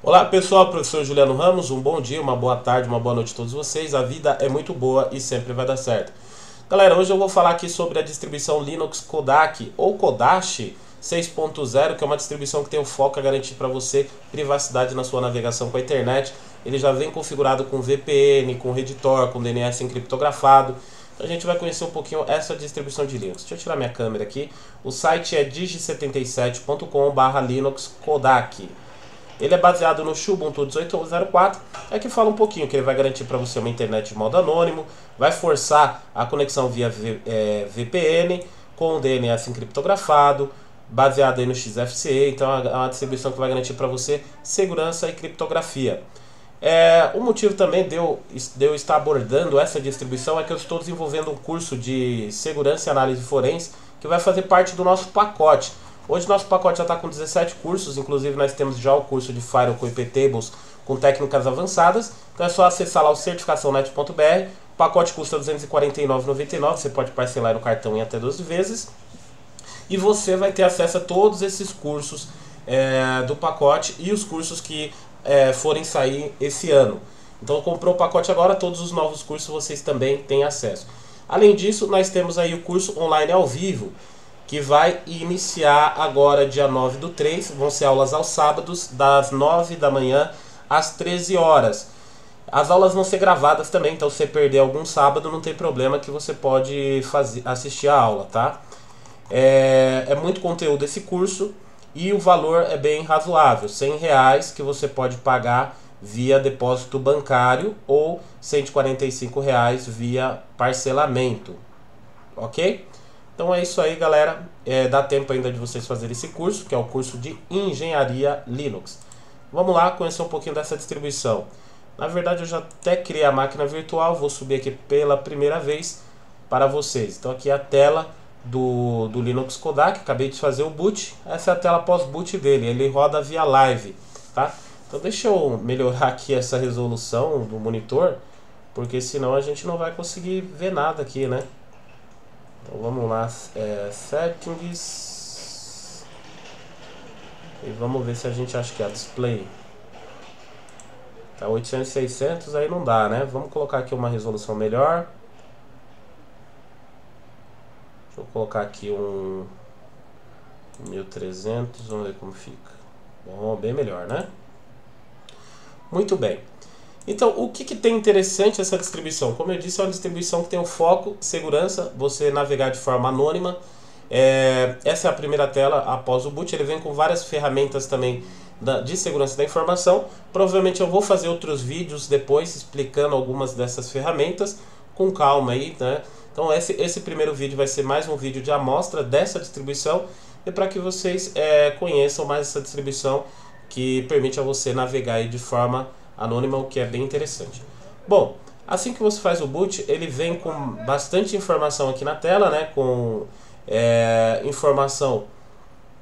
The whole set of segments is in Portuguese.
Olá pessoal, professor Juliano Ramos, um bom dia, uma boa tarde, uma boa noite a todos vocês. A vida é muito boa e sempre vai dar certo. Galera, hoje eu vou falar aqui sobre a distribuição Linux Kodak ou Kodashi 6.0, que é uma distribuição que tem o foco a garantir para você privacidade na sua navegação com a internet. Ele já vem configurado com VPN, com Redditor, com DNS encriptografado. Então a gente vai conhecer um pouquinho essa distribuição de Linux. Deixa eu tirar minha câmera aqui. O site é digi77.com/linux Kodak. Ele é baseado no Ubuntu 18.04, é que fala um pouquinho que ele vai garantir para você uma internet de modo anônimo, vai forçar a conexão via v, é, VPN com DNS encriptografado, baseado aí no XFCE, então é uma distribuição que vai garantir para você segurança e criptografia. É, o motivo também de eu, de eu estar abordando essa distribuição é que eu estou desenvolvendo um curso de segurança e análise forense que vai fazer parte do nosso pacote. Hoje nosso pacote já está com 17 cursos, inclusive nós temos já o curso de Firewall com IP Tables com técnicas avançadas. Então é só acessar lá o certificaçãonet.br. O pacote custa R$ 249,99, você pode parcelar no cartão em até 12 vezes. E você vai ter acesso a todos esses cursos é, do pacote e os cursos que é, forem sair esse ano. Então comprou o pacote agora, todos os novos cursos vocês também têm acesso. Além disso, nós temos aí o curso online ao vivo, que vai iniciar agora dia 9 do 3, vão ser aulas aos sábados, das 9 da manhã às 13 horas. As aulas vão ser gravadas também, então se você perder algum sábado não tem problema que você pode fazer, assistir a aula, tá? É, é muito conteúdo esse curso e o valor é bem razoável, 100 reais que você pode pagar via depósito bancário ou 145 reais via parcelamento, ok? Então é isso aí, galera. É, dá tempo ainda de vocês fazerem esse curso, que é o curso de Engenharia Linux. Vamos lá conhecer um pouquinho dessa distribuição. Na verdade, eu já até criei a máquina virtual, vou subir aqui pela primeira vez para vocês. Então aqui é a tela do, do Linux Kodak, acabei de fazer o boot. Essa é a tela pós-boot dele, ele roda via live, tá? Então deixa eu melhorar aqui essa resolução do monitor, porque senão a gente não vai conseguir ver nada aqui, né? Então vamos lá, é, settings e vamos ver se a gente acha que é display. Tá 800 600 aí não dá, né? Vamos colocar aqui uma resolução melhor. Deixa eu colocar aqui um 1300, vamos ver como fica. Bom, bem melhor, né? Muito bem. Então, o que, que tem interessante essa distribuição? Como eu disse, é uma distribuição que tem o foco, segurança, você navegar de forma anônima. É, essa é a primeira tela após o boot. Ele vem com várias ferramentas também da, de segurança da informação. Provavelmente eu vou fazer outros vídeos depois explicando algumas dessas ferramentas com calma aí, né? Então esse, esse primeiro vídeo vai ser mais um vídeo de amostra dessa distribuição e para que vocês é, conheçam mais essa distribuição que permite a você navegar de forma anônima, o que é bem interessante. Bom, assim que você faz o boot, ele vem com bastante informação aqui na tela, né? Com é, informação.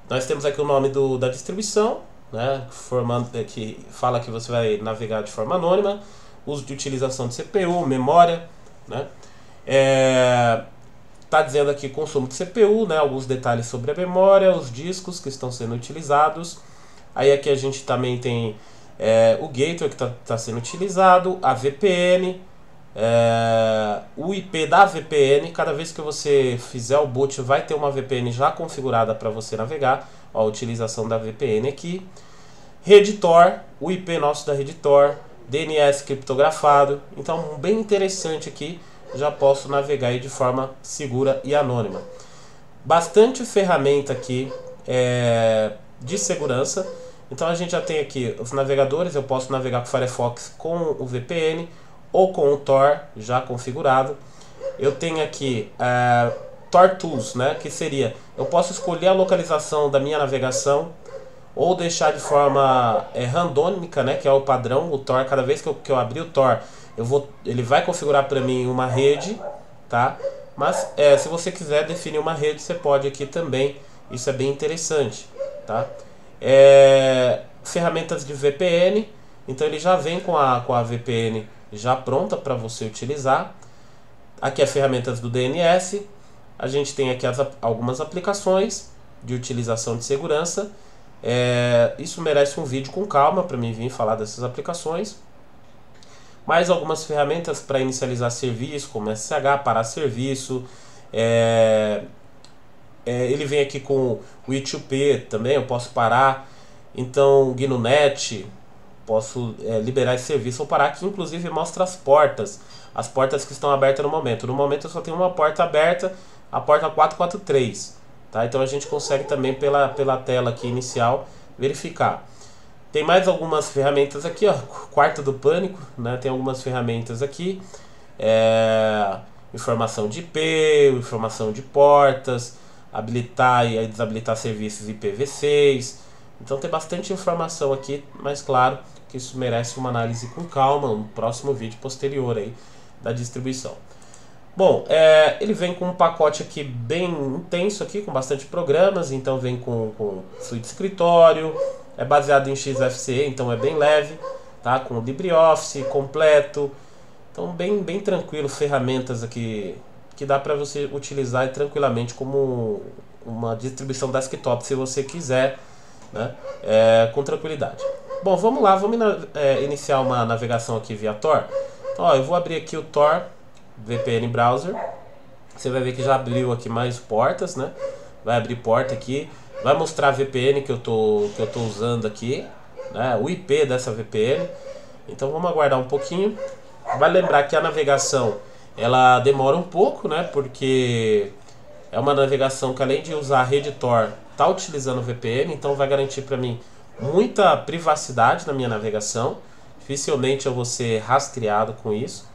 Nós temos aqui o nome do, da distribuição, né? Formando, é, que fala que você vai navegar de forma anônima, uso de utilização de CPU, memória, né? É, tá dizendo aqui consumo de CPU, né? Alguns detalhes sobre a memória, os discos que estão sendo utilizados. Aí aqui a gente também tem é, o gateway que está tá sendo utilizado, a VPN, é, o IP da VPN. Cada vez que você fizer o boot, vai ter uma VPN já configurada para você navegar. Ó, a utilização da VPN aqui. Redditor, o IP nosso da Redditor, DNS criptografado. Então, bem interessante aqui. Já posso navegar aí de forma segura e anônima. Bastante ferramenta aqui é, de segurança então a gente já tem aqui os navegadores, eu posso navegar com o Firefox com o VPN ou com o Tor já configurado. Eu tenho aqui uh, Tor Tools, né, que seria, eu posso escolher a localização da minha navegação ou deixar de forma é, randômica, né, que é o padrão, o Tor, cada vez que eu, que eu abrir o Tor, eu vou, ele vai configurar para mim uma rede, tá? Mas é, se você quiser definir uma rede, você pode aqui também, isso é bem interessante, tá? É, ferramentas de VPN, então ele já vem com a, com a VPN já pronta para você utilizar. Aqui é ferramentas do DNS. A gente tem aqui as, algumas aplicações de utilização de segurança. É, isso merece um vídeo com calma para mim vir falar dessas aplicações. Mais algumas ferramentas para inicializar serviço, como SSH, parar serviço. É, é, ele vem aqui com o I2P também, eu posso parar. Então, GnuNet, posso é, liberar esse serviço ou parar, que inclusive mostra as portas, as portas que estão abertas no momento. No momento eu só tenho uma porta aberta, a porta 443. Tá? Então a gente consegue também pela, pela tela aqui inicial verificar. Tem mais algumas ferramentas aqui, ó, quarto do pânico, né? Tem algumas ferramentas aqui, é, informação de IP, informação de portas, habilitar e desabilitar serviços IPv6. Então tem bastante informação aqui, mas claro que isso merece uma análise com calma no próximo vídeo posterior aí da distribuição. Bom, é, ele vem com um pacote aqui bem intenso aqui, com bastante programas, então vem com, com suíte escritório, é baseado em XFCE, então é bem leve, tá? Com LibreOffice completo, então bem, bem tranquilo, ferramentas aqui que dá para você utilizar tranquilamente como uma distribuição desktop se você quiser, né? É, com tranquilidade. Bom, vamos lá, vamos é, iniciar uma navegação aqui via Tor. Ó, eu vou abrir aqui o Tor VPN Browser. Você vai ver que já abriu aqui mais portas, né? Vai abrir porta aqui, vai mostrar a VPN que eu tô que eu tô usando aqui, né? O IP dessa VPN. Então vamos aguardar um pouquinho. Vai lembrar que a navegação ela demora um pouco, né? Porque é uma navegação que além de usar a rede Tor, tá utilizando o VPN, então vai garantir para mim muita privacidade na minha navegação. Dificilmente eu vou ser rastreado com isso.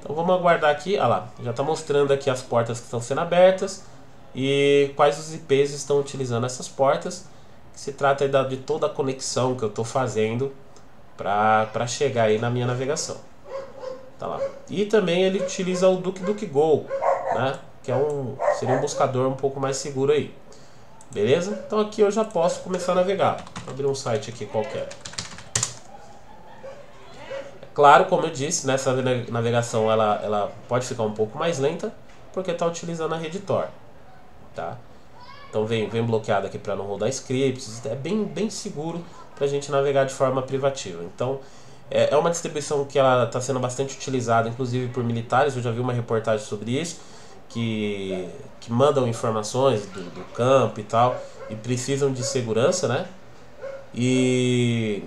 Então vamos aguardar aqui, olha lá, já está mostrando aqui as portas que estão sendo abertas e quais os IPs estão utilizando essas portas. Se trata de toda a conexão que eu estou fazendo para chegar aí na minha navegação. Tá lá. E também ele utiliza o DuckDuckGo, né? Que é um, seria um buscador um pouco mais seguro aí. Beleza? Então aqui eu já posso começar a navegar. Vou abrir um site aqui qualquer. Claro, como eu disse, nessa navegação ela, ela pode ficar um pouco mais lenta porque está utilizando a rede Tor. Tá? Então vem, vem bloqueado aqui para não rodar scripts, é bem, bem seguro para a gente navegar de forma privativa. Então é, é uma distribuição que está sendo bastante utilizada, inclusive por militares, eu já vi uma reportagem sobre isso, que, que mandam informações do, do campo e tal, e precisam de segurança, né? E,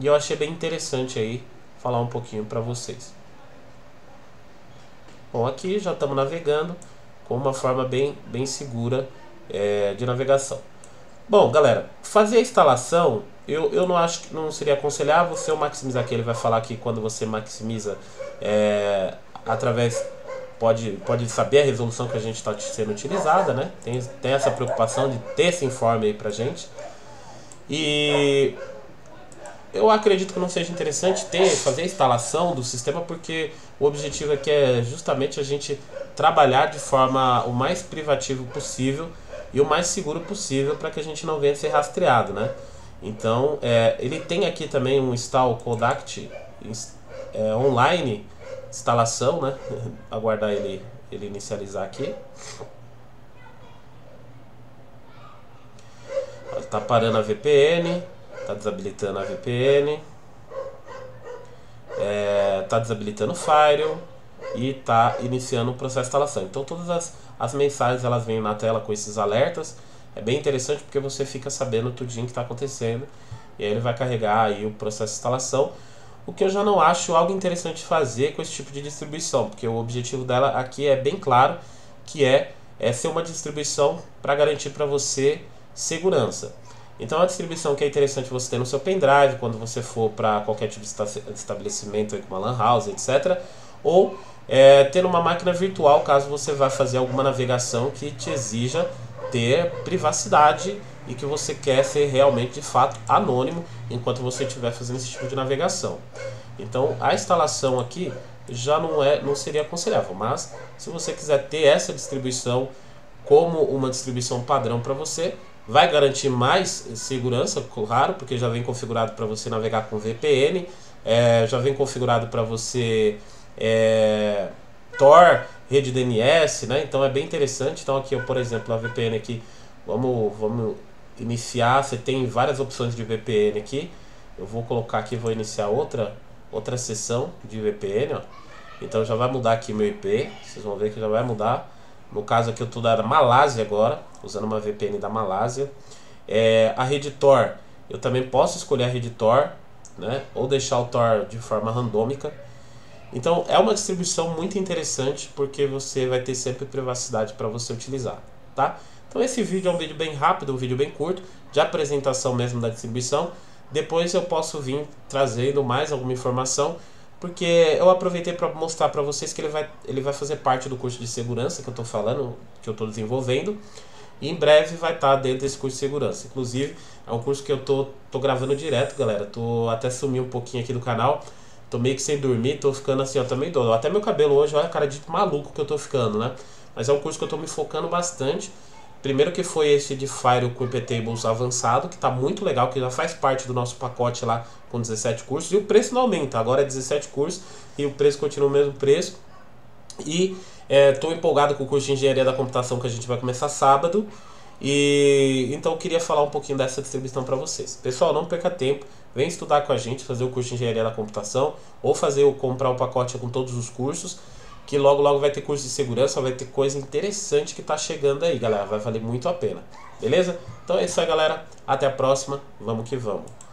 e eu achei bem interessante aí falar um pouquinho para vocês. Bom, aqui já estamos navegando com uma forma bem, bem segura é, de navegação. Bom, galera, fazer a instalação, eu, eu não acho que não seria aconselhável você maximizar aqui. Ele vai falar que quando você maximiza é, através pode, pode saber a resolução que a gente está sendo utilizada, né? Tem, tem essa preocupação de ter esse informe aí pra gente. E eu acredito que não seja interessante ter, fazer a instalação do sistema, porque o objetivo aqui é justamente a gente trabalhar de forma o mais privativo possível e o mais seguro possível para que a gente não venha ser rastreado, né? Então, é, ele tem aqui também um install Kodact é, online, instalação, né? Aguardar ele, ele inicializar aqui. Está parando a VPN. Está desabilitando a VPN. É, tá desabilitando o Firewall e está iniciando o processo de instalação. Então todas as, as mensagens elas vêm na tela com esses alertas. É bem interessante porque você fica sabendo tudinho que está acontecendo e aí ele vai carregar aí o processo de instalação. O que eu já não acho algo interessante fazer com esse tipo de distribuição, porque o objetivo dela aqui é bem claro, que é, é ser uma distribuição para garantir para você segurança. Então, a distribuição que é interessante você ter no seu pendrive quando você for para qualquer tipo de estabelecimento, como uma LAN house, etc. Ou é, ter uma máquina virtual caso você vá fazer alguma navegação que te exija ter privacidade e que você quer ser realmente de fato anônimo enquanto você estiver fazendo esse tipo de navegação. Então, a instalação aqui já não é, não seria aconselhável, mas se você quiser ter essa distribuição como uma distribuição padrão para você, vai garantir mais segurança, claro, porque já vem configurado para você navegar com VPN, é, já vem configurado para você é, Tor, rede DNS, né? Então é bem interessante. Então aqui, por exemplo, a VPN aqui, vamos, vamos iniciar, você tem várias opções de VPN aqui. Eu vou colocar aqui, vou iniciar outra outra sessão de VPN, ó. Então já vai mudar aqui meu IP, vocês vão ver que já vai mudar. No caso aqui eu estou da Malásia agora, usando uma VPN da Malásia. É, a rede Tor, eu também posso escolher a rede Tor, né? Ou deixar o Tor de forma randômica. Então é uma distribuição muito interessante porque você vai ter sempre privacidade para você utilizar, tá? Então esse vídeo é um vídeo bem rápido, um vídeo bem curto, de apresentação mesmo da distribuição. Depois eu posso vir trazendo mais alguma informação porque eu aproveitei para mostrar para vocês que ele vai, ele vai fazer parte do curso de segurança que eu estou falando, que eu estou desenvolvendo. E em breve vai estar tá dentro desse curso de segurança. Inclusive, é um curso que eu tô, tô gravando direto, galera. Tô até sumi um pouquinho aqui do canal. Tô meio que sem dormir, tô ficando assim, ó, também dou. Até meu cabelo hoje, olha a cara de maluco que eu tô ficando, né? Mas é um curso que eu tô me focando bastante. Primeiro que foi esse de Fire com IPTables avançado, que está muito legal, que já faz parte do nosso pacote lá com 17 cursos. E o preço não aumenta, agora é 17 cursos e o preço continua o mesmo preço. E é, empolgado com o curso de Engenharia da Computação que a gente vai começar sábado. E então eu queria falar um pouquinho dessa distribuição para vocês. Pessoal, não perca tempo, vem estudar com a gente, fazer o curso de Engenharia da Computação ou fazer o comprar o pacote com todos os cursos que logo logo vai ter curso de segurança, vai ter coisa interessante que tá chegando aí, galera. Vai valer muito a pena. Beleza? Então é isso aí, galera. Até a próxima. Vamos que vamos.